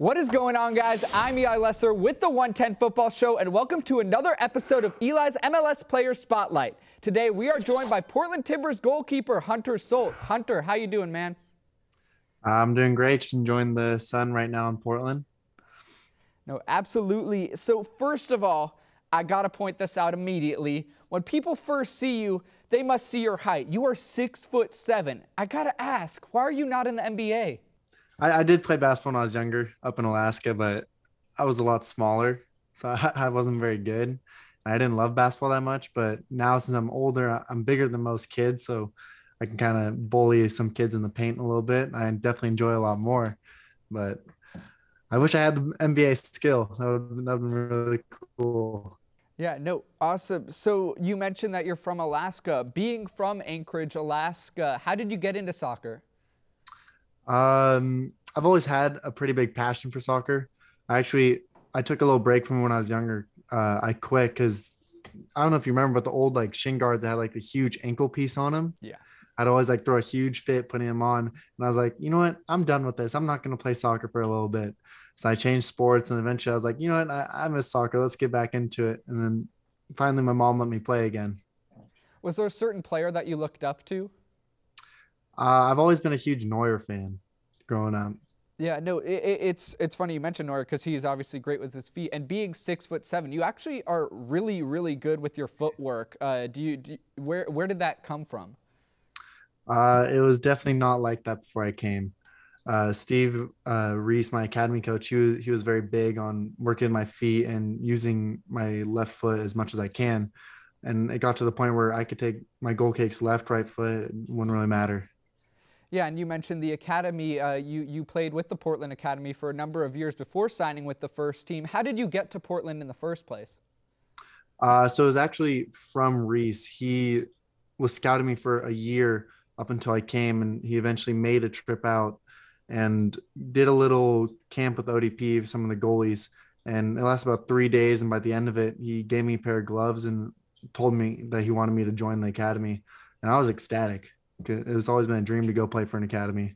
What is going on, guys? I'm Eli Lesser with the 110 Football Show, and welcome to another episode of Eli's MLS Player Spotlight. Today, we are joined by Portland Timbers goalkeeper Hunter Sulte. Hunter, how you doing, man? I'm doing great. Just enjoying the sun right now in Portland. No, absolutely. So, first of all, I got to point this out immediately. When people first see you, they must see your height. You are six foot seven. I got to ask, why are you not in the NBA? I, I, did play basketball when I was younger up in Alaska, but I was a lot smaller, so I, I wasn't very good. I didn't love basketball that much, but now since I'm older, I'm bigger than most kids, so I can kind of bully some kids in the paint a little bit. I definitely enjoy a lot more, but I wish I had the NBA skill. That would have been really cool. Yeah, no, awesome. So you mentioned that you're from Alaska. Being from Anchorage, Alaska, how did you get into soccer? Um, I've always had a pretty big passion for soccer. I actually I took a little break from when I was younger. Uh, I quit because I don't know if you remember, but the old like shin guards that had like the huge ankle piece on them. Yeah. I'd always like throw a huge fit putting them on, and I was like, you know what, I'm done with this. I'm not going to play soccer for a little bit. So I changed sports, and eventually I was like, you know what, I, I miss soccer. Let's get back into it. And then finally, my mom let me play again. Was there a certain player that you looked up to? Uh, I've always been a huge Neuer fan growing up. Yeah, no, it, it's it's funny you mentioned Neuer because he's obviously great with his feet and being six foot seven, you actually are really really good with your footwork. Uh, do, you, do you, where where did that come from? Uh, it was definitely not like that before I came. Uh, Steve uh, Reese, my academy coach, he was, he was very big on working my feet and using my left foot as much as I can. And it got to the point where I could take my goal kicks left, right foot, it wouldn't really matter. Yeah, and you mentioned the academy. Uh, you you played with the Portland Academy for a number of years before signing with the first team. How did you get to Portland in the first place? Uh, so it was actually from Reese. He was scouting me for a year up until I came, and he eventually made a trip out and did a little camp with ODP, some of the goalies, and it lasted about three days. And by the end of it, he gave me a pair of gloves and told me that he wanted me to join the academy, and I was ecstatic. It was always been a dream to go play for an academy.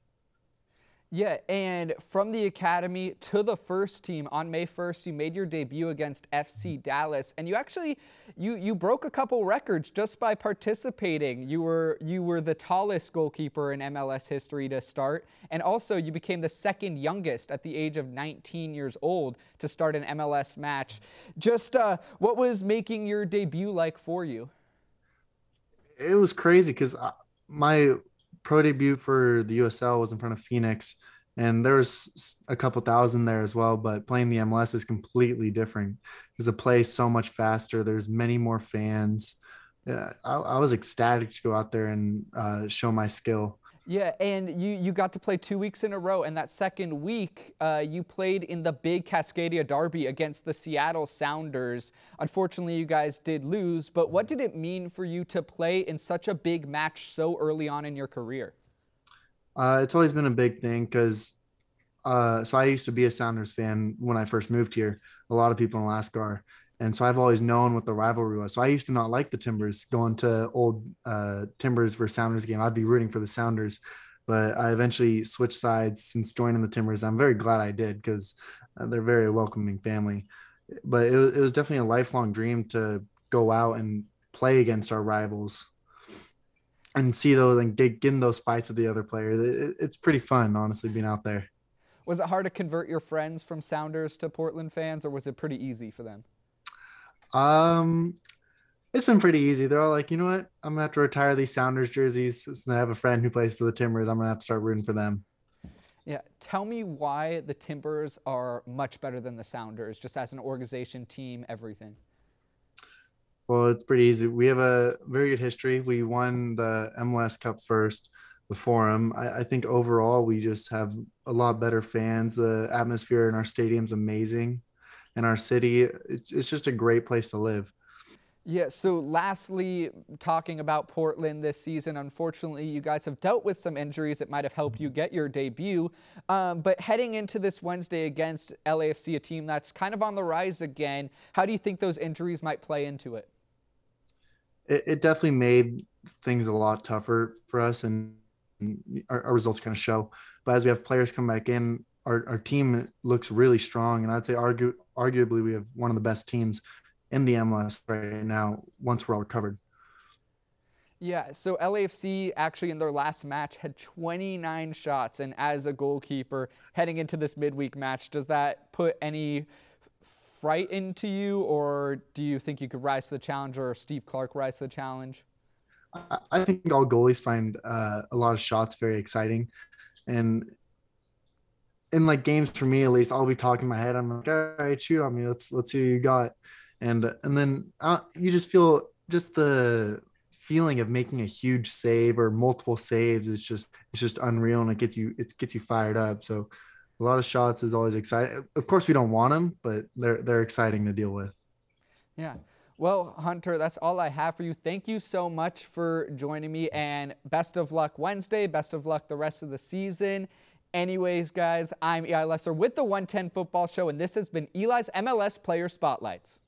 Yeah, and from the academy to the first team on May 1st, you made your debut against FC Dallas, and you actually you you broke a couple records just by participating. You were you were the tallest goalkeeper in MLS history to start, and also you became the second youngest at the age of 19 years old to start an MLS match. Just uh, what was making your debut like for you? It was crazy because my pro debut for the USL was in front of Phoenix, and there was a couple thousand there as well. But playing the MLS is completely different because the play is so much faster. There's many more fans. Yeah, I, I was ecstatic to go out there and uh, show my skill. Yeah, and you, you got to play two weeks in a row, and that second week uh, you played in the big Cascadia Derby against the Seattle Sounders. Unfortunately, you guys did lose, but what did it mean for you to play in such a big match so early on in your career? Uh, it's always been a big thing because, uh, so I used to be a Sounders fan when I first moved here. A lot of people in Alaska are. And so I've always known what the rivalry was. So I used to not like the Timbers going to old uh, Timbers versus Sounders game. I'd be rooting for the Sounders, but I eventually switched sides since joining the Timbers. I'm very glad I did because uh, they're very welcoming family. But it, it was definitely a lifelong dream to go out and play against our rivals and see those and get, get in those fights with the other players. It, it's pretty fun, honestly, being out there. Was it hard to convert your friends from Sounders to Portland fans, or was it pretty easy for them? Um, it's been pretty easy. They're all like, you know what? I'm gonna have to retire these Sounders jerseys. Since I have a friend who plays for the Timbers, I'm gonna have to start rooting for them. Yeah, tell me why the Timbers are much better than the Sounders, just as an organization, team, everything. Well, it's pretty easy. We have a very good history. We won the MLS Cup first before them. I, I think overall we just have a lot better fans. The atmosphere in our stadium's amazing in our city. It's, it's just a great place to live. Yeah, so lastly, talking about Portland this season, unfortunately, you guys have dealt with some injuries that might have helped you get your debut. Um, but heading into this Wednesday against LAFC, a team that's kind of on the rise again, how do you think those injuries might play into it? It, it definitely made things a lot tougher for us, and our, our results kind of show. But as we have players come back in, our, our team looks really strong, and I'd say argue, arguably we have one of the best teams in the MLS right now. Once we're all recovered. Yeah, so LAFC actually in their last match had 29 shots, and as a goalkeeper heading into this midweek match, does that put any fright into you, or do you think you could rise to the challenge, or Steve Clark rise to the challenge? I think all goalies find uh, a lot of shots very exciting, and in like games for me at least, I'll be talking in my head. I'm like, all right, shoot on me. Let's let's see what you got, and and then uh, you just feel just the feeling of making a huge save or multiple saves is just it's just unreal and it gets you it gets you fired up. So a lot of shots is always exciting. Of course we don't want them but they're they're exciting to deal with. Yeah. Well hunter that's all i have for you. Thank you so much for joining me and best of luck wednesday. Best of luck the rest of the season anyways guys i'm eli lesser with the 110 football show and this has been eli's mls player spotlights